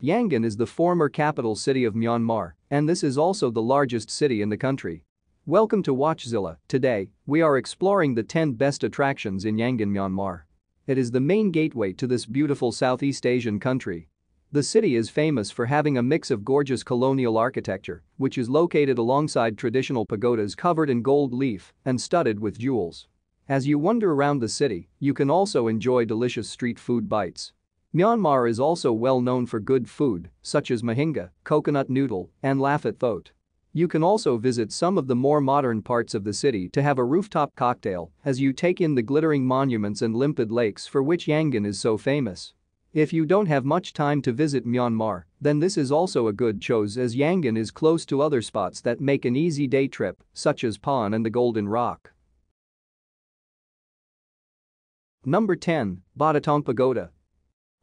Yangon is the former capital city of Myanmar, and this is also the largest city in the country. Welcome to Watchzilla. Today, we are exploring the 10 best attractions in Yangon, Myanmar. It is the main gateway to this beautiful Southeast Asian country. The city is famous for having a mix of gorgeous colonial architecture, which is located alongside traditional pagodas covered in gold leaf and studded with jewels. As you wander around the city, you can also enjoy delicious street food bites. Myanmar is also well known for good food, such as mohinga, coconut noodle, and lafat thot. You can also visit some of the more modern parts of the city to have a rooftop cocktail as you take in the glittering monuments and limpid lakes for which Yangon is so famous. If you don't have much time to visit Myanmar, then this is also a good choice as Yangon is close to other spots that make an easy day trip, such as Pon and the Golden Rock. Number 10, Botataung Pagoda.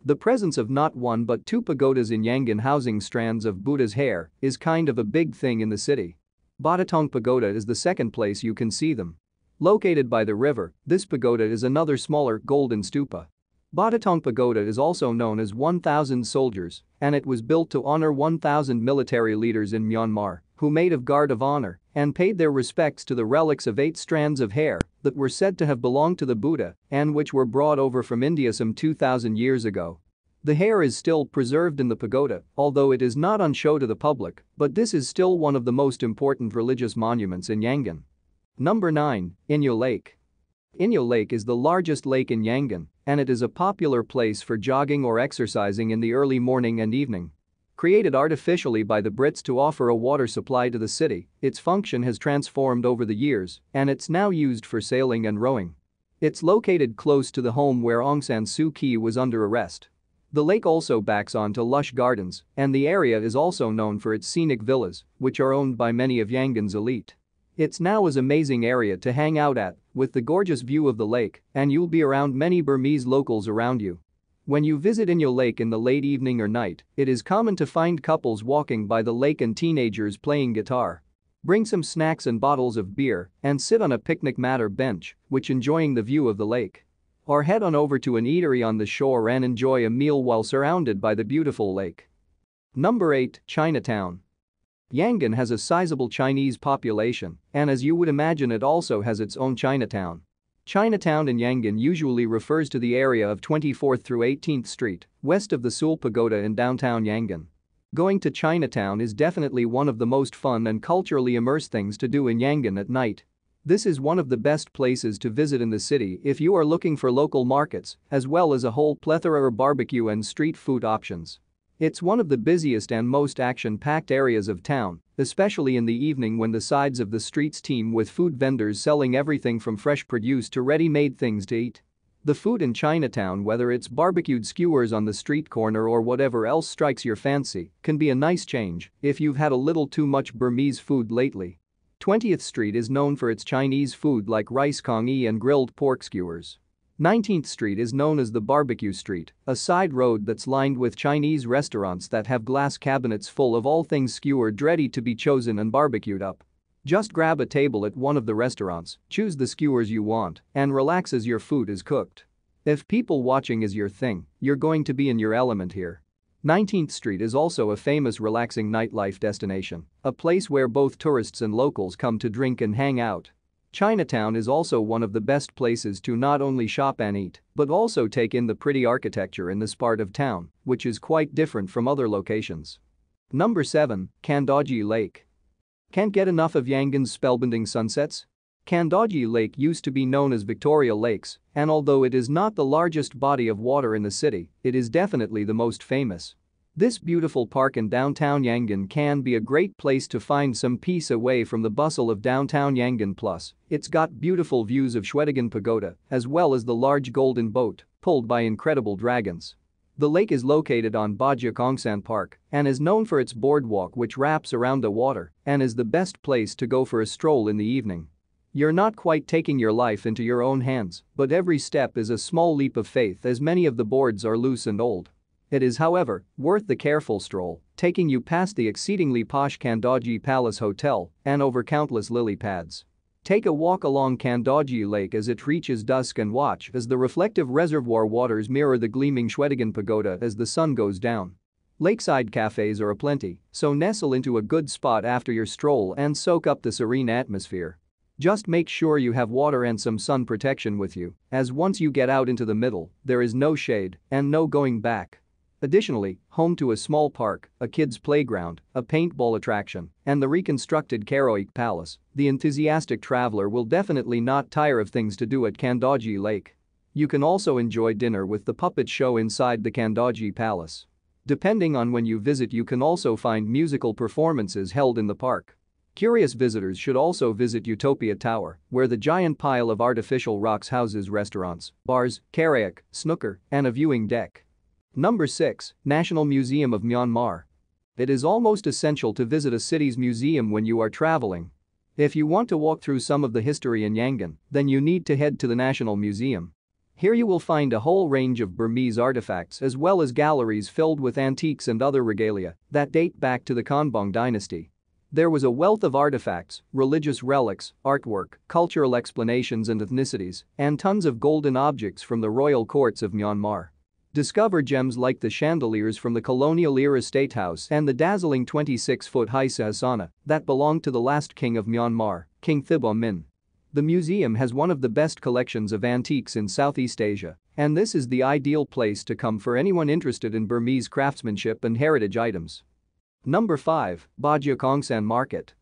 The presence of not one but two pagodas in Yangon housing strands of Buddha's hair is kind of a big thing in the city. Botataung Pagoda is the second place you can see them. Located by the river, this pagoda is another smaller golden stupa. Botataung Pagoda is also known as 1000 soldiers and it was built to honor 1000 military leaders in Myanmar who made of guard of honor and paid their respects to the relics of eight strands of hair that were said to have belonged to the Buddha and which were brought over from India some 2000 years ago. The hair is still preserved in the pagoda, although it is not on show to the public, but this is still one of the most important religious monuments in Yangon. Number 9, Inya Lake. Inya Lake is the largest lake in Yangon, and it is a popular place for jogging or exercising in the early morning and evening. Created artificially by the Brits to offer a water supply to the city, its function has transformed over the years and it's now used for sailing and rowing. It's located close to the home where Aung San Suu Kyi was under arrest. The lake also backs onto lush gardens, and the area is also known for its scenic villas, which are owned by many of Yangon's elite. It's now an amazing area to hang out at, with the gorgeous view of the lake, and you'll be around many Burmese locals around you. When you visit Inya Lake in the late evening or night, it is common to find couples walking by the lake and teenagers playing guitar. Bring some snacks and bottles of beer and sit on a picnic mat or bench, which enjoying the view of the lake. Or head on over to an eatery on the shore and enjoy a meal while surrounded by the beautiful lake. Number 8, Chinatown. Yangon has a sizable Chinese population, and as you would imagine it also has its own Chinatown. Chinatown in Yangon usually refers to the area of 24th through 18th Street, west of the Sule Pagoda in downtown Yangon. Going to Chinatown is definitely one of the most fun and culturally immersed things to do in Yangon at night. This is one of the best places to visit in the city if you are looking for local markets, as well as a whole plethora of barbecue and street food options. It's one of the busiest and most action-packed areas of town, especially in the evening when the sides of the streets teem with food vendors selling everything from fresh produce to ready-made things to eat. The food in Chinatown whether it's barbecued skewers on the street corner or whatever else strikes your fancy can be a nice change if you've had a little too much Burmese food lately. 20th Street is known for its Chinese food like rice congee and grilled pork skewers. 19th Street is known as the Barbecue Street, a side road that's lined with Chinese restaurants that have glass cabinets full of all things skewered ready to be chosen and barbecued up. Just grab a table at one of the restaurants, choose the skewers you want, and relax as your food is cooked. If people watching is your thing, you're going to be in your element here. 19th Street is also a famous relaxing nightlife destination, a place where both tourists and locals come to drink and hang out. Chinatown is also one of the best places to not only shop and eat, but also take in the pretty architecture in this part of town, which is quite different from other locations. Number 7, Kandawgyi Lake. Can't get enough of Yangon's spellbinding sunsets? Kandawgyi Lake used to be known as Victoria Lakes, and although it is not the largest body of water in the city, it is definitely the most famous. This beautiful park in downtown Yangon can be a great place to find some peace away from the bustle of downtown Yangon plus, it's got beautiful views of Shwedagon Pagoda as well as the large golden boat pulled by incredible dragons. The lake is located on Bajia Park and is known for its boardwalk which wraps around the water and is the best place to go for a stroll in the evening. You're not quite taking your life into your own hands, but every step is a small leap of faith as many of the boards are loose and old. It is however, worth the careful stroll, taking you past the exceedingly posh Kandawgyi Palace Hotel and over countless lily pads. Take a walk along Kandawgyi Lake as it reaches dusk and watch as the reflective reservoir waters mirror the gleaming Shwedagon Pagoda as the sun goes down. Lakeside cafes are aplenty, so nestle into a good spot after your stroll and soak up the serene atmosphere. Just make sure you have water and some sun protection with you, as once you get out into the middle, there is no shade and no going back. Additionally, home to a small park, a kids' playground, a paintball attraction, and the reconstructed Karaweik Palace, the enthusiastic traveler will definitely not tire of things to do at Kandawgyi Lake. You can also enjoy dinner with the puppet show inside the Kandawgyi Palace. Depending on when you visit you can also find musical performances held in the park. Curious visitors should also visit Utopia Tower, where the giant pile of artificial rocks houses restaurants, bars, karaoke, snooker, and a viewing deck. Number 6. National Museum of Myanmar. It is almost essential to visit a city's museum when you are traveling. If you want to walk through some of the history in Yangon, then you need to head to the National Museum. Here you will find a whole range of Burmese artifacts as well as galleries filled with antiques and other regalia that date back to the Konbaung dynasty. There was a wealth of artifacts, religious relics, artwork, cultural explanations and ethnicities, and tons of golden objects from the royal courts of Myanmar. Discover gems like the chandeliers from the colonial-era State House and the dazzling 26-foot high Sihasana that belonged to the last king of Myanmar, King Thibaw Min. The museum has one of the best collections of antiques in Southeast Asia, and this is the ideal place to come for anyone interested in Burmese craftsmanship and heritage items. Number 5. Bogyoke Aung San Market.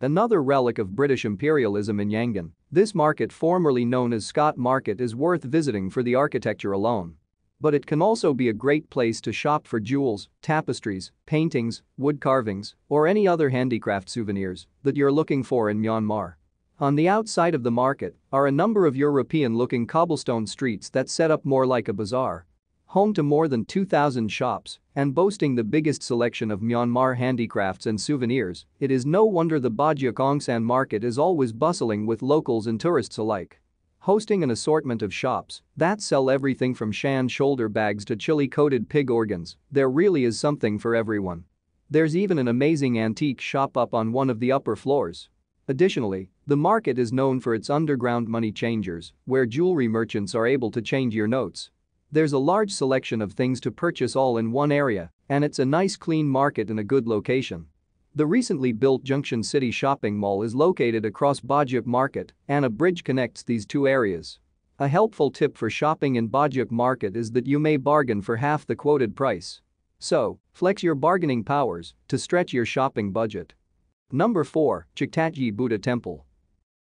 Another relic of British imperialism in Yangon, this market formerly known as Scott Market is worth visiting for the architecture alone. But it can also be a great place to shop for jewels, tapestries, paintings, wood carvings, or any other handicraft souvenirs that you're looking for in Myanmar. On the outside of the market are a number of European-looking cobblestone streets that set up more like a bazaar. Home to more than 2,000 shops and boasting the biggest selection of Myanmar handicrafts and souvenirs, it is no wonder the Bogyoke Aung San market is always bustling with locals and tourists alike hosting an assortment of shops that sell everything from Shan shoulder bags to chili-coated pig organs, there really is something for everyone. There's even an amazing antique shop up on one of the upper floors. Additionally, the market is known for its underground money changers, where jewelry merchants are able to change your notes. There's a large selection of things to purchase all in one area, and it's a nice clean market in a good location. The recently built Junction City shopping mall is located across Bogyoke Market and a bridge connects these two areas. A helpful tip for shopping in Bogyoke Market is that you may bargain for half the quoted price. So, flex your bargaining powers to stretch your shopping budget. Number 4. Chaukhtatgyi Buddha Temple.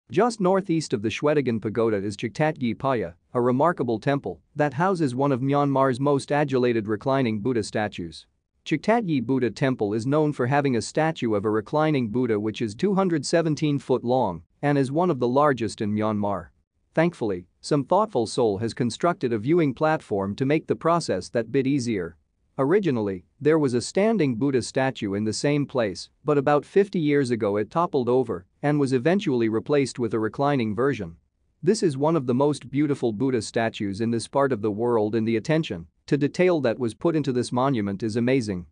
Just northeast of the Shwedagon Pagoda is Chaukhtatgyi Paya, a remarkable temple that houses one of Myanmar's most adulated reclining Buddha statues. Chaukhtatgyi Buddha Temple is known for having a statue of a reclining Buddha which is 217 foot long and is one of the largest in Myanmar. Thankfully, some thoughtful soul has constructed a viewing platform to make the process that bit easier. Originally, there was a standing Buddha statue in the same place, but about 50 years ago it toppled over and was eventually replaced with a reclining version. This is one of the most beautiful Buddha statues in this part of the world and the attention to detail that was put into this monument is amazing.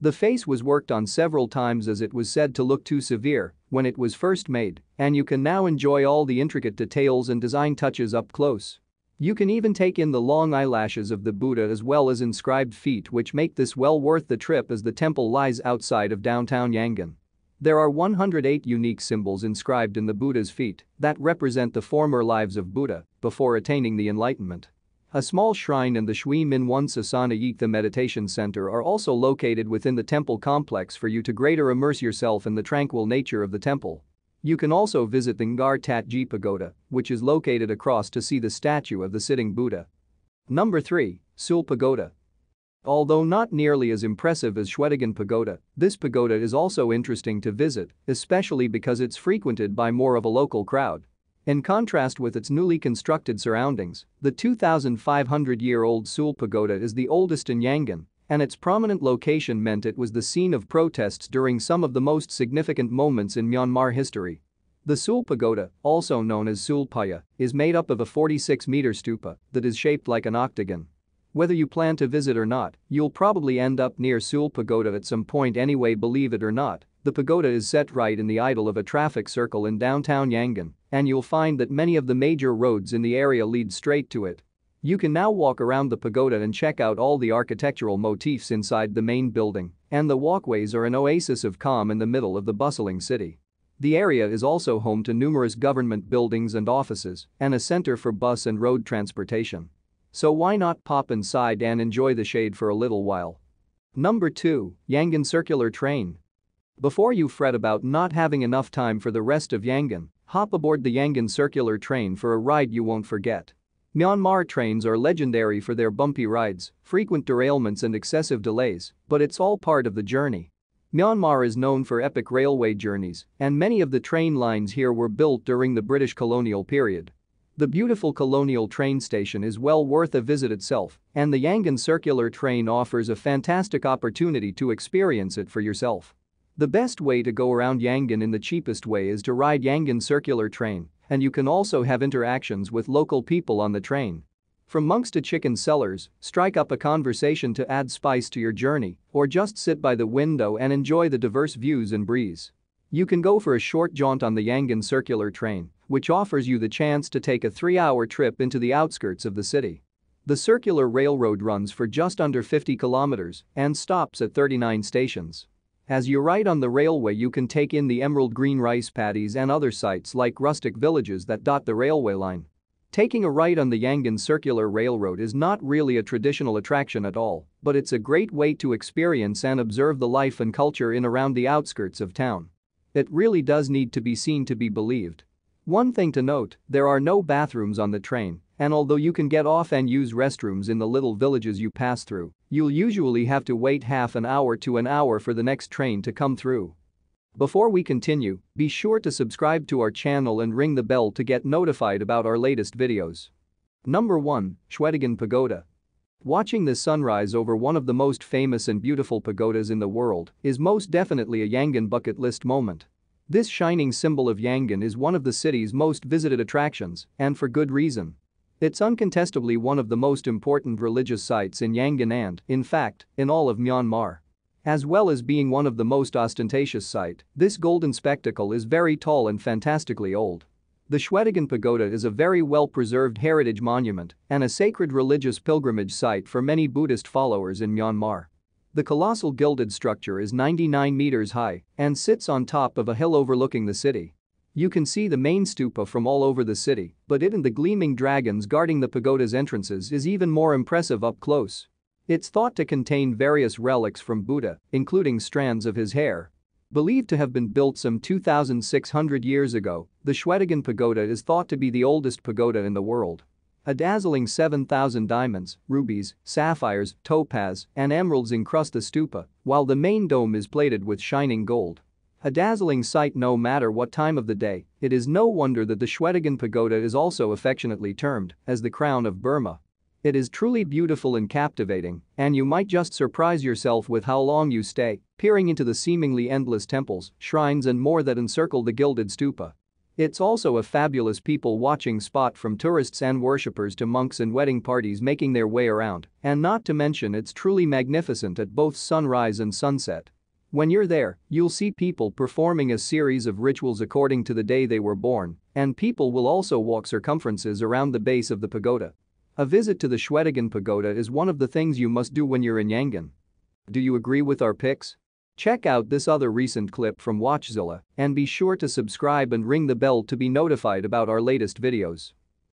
The face was worked on several times as it was said to look too severe when it was first made, and you can now enjoy all the intricate details and design touches up close. You can even take in the long eyelashes of the Buddha as well as inscribed feet which make this well worth the trip as the temple lies outside of downtown Yangon. There are 108 unique symbols inscribed in the Buddha's feet that represent the former lives of Buddha before attaining the enlightenment. A small shrine and the Shui Min One Sasana Yikta Meditation Center are also located within the temple complex for you to greater immerse yourself in the tranquil nature of the temple. You can also visit the Ngar Tat Ji Pagoda, which is located across to see the statue of the sitting Buddha. Number 3. Sule Pagoda. Although not nearly as impressive as Shwedagon Pagoda, this pagoda is also interesting to visit, especially because it's frequented by more of a local crowd. In contrast with its newly constructed surroundings, the 2,500-year-old Sule Pagoda is the oldest in Yangon, and its prominent location meant it was the scene of protests during some of the most significant moments in Myanmar history. The Sule Pagoda, also known as Sule Paya, is made up of a 46-meter stupa that is shaped like an octagon. Whether you plan to visit or not, you'll probably end up near Sule Pagoda at some point anyway believe it or not, the pagoda is set right in the idol of a traffic circle in downtown Yangon and you'll find that many of the major roads in the area lead straight to it. You can now walk around the pagoda and check out all the architectural motifs inside the main building, and the walkways are an oasis of calm in the middle of the bustling city. The area is also home to numerous government buildings and offices and a center for bus and road transportation. So why not pop inside and enjoy the shade for a little while? Number 2, Yangon Circular Train. Before you fret about not having enough time for the rest of Yangon, hop aboard the Yangon Circular Train for a ride you won't forget. Myanmar trains are legendary for their bumpy rides, frequent derailments and excessive delays, but it's all part of the journey. Myanmar is known for epic railway journeys, and many of the train lines here were built during the British colonial period. The beautiful colonial train station is well worth a visit itself, and the Yangon Circular Train offers a fantastic opportunity to experience it for yourself. The best way to go around Yangon in the cheapest way is to ride Yangon Circular Train, and you can also have interactions with local people on the train. From monks to chicken sellers, strike up a conversation to add spice to your journey, or just sit by the window and enjoy the diverse views and breeze. You can go for a short jaunt on the Yangon Circular Train, which offers you the chance to take a three-hour trip into the outskirts of the city. The circular railroad runs for just under 50 kilometers and stops at 39 stations. As you ride on the railway you can take in the emerald green rice paddies and other sights like rustic villages that dot the railway line. Taking a ride on the Yangon Circular Railroad is not really a traditional attraction at all, but it's a great way to experience and observe the life and culture in around the outskirts of town. It really does need to be seen to be believed. One thing to note, there are no bathrooms on the train, and although you can get off and use restrooms in the little villages you pass through, you'll usually have to wait half an hour to an hour for the next train to come through. Before we continue, be sure to subscribe to our channel and ring the bell to get notified about our latest videos. Number 1, Shwedagon Pagoda. Watching the sunrise over one of the most famous and beautiful pagodas in the world is most definitely a Yangon bucket list moment. This shining symbol of Yangon is one of the city's most visited attractions, and for good reason. It's uncontestably one of the most important religious sites in Yangon and, in fact, in all of Myanmar. As well as being one of the most ostentatious site, this golden spectacle is very tall and fantastically old. The Shwedagon Pagoda is a very well-preserved heritage monument and a sacred religious pilgrimage site for many Buddhist followers in Myanmar. The colossal gilded structure is 99 meters high and sits on top of a hill overlooking the city. You can see the main stupa from all over the city, but it and the gleaming dragons guarding the pagoda's entrances is even more impressive up close. It's thought to contain various relics from Buddha, including strands of his hair. Believed to have been built some 2,600 years ago, the Shwedagon Pagoda is thought to be the oldest pagoda in the world. A dazzling 7,000 diamonds, rubies, sapphires, topaz, and emeralds encrust the stupa, while the main dome is plated with shining gold. A dazzling sight no matter what time of the day, it is no wonder that the Shwedagon Pagoda is also affectionately termed as the crown of Burma. It is truly beautiful and captivating, and you might just surprise yourself with how long you stay, peering into the seemingly endless temples, shrines and more that encircle the gilded stupa. It's also a fabulous people watching spot from tourists and worshippers to monks and wedding parties making their way around, and not to mention it's truly magnificent at both sunrise and sunset. When you're there, you'll see people performing a series of rituals according to the day they were born, and people will also walk circumferences around the base of the pagoda. A visit to the Shwedagon Pagoda is one of the things you must do when you're in Yangon. Do you agree with our picks? Check out this other recent clip from Watchzilla and be sure to subscribe and ring the bell to be notified about our latest videos.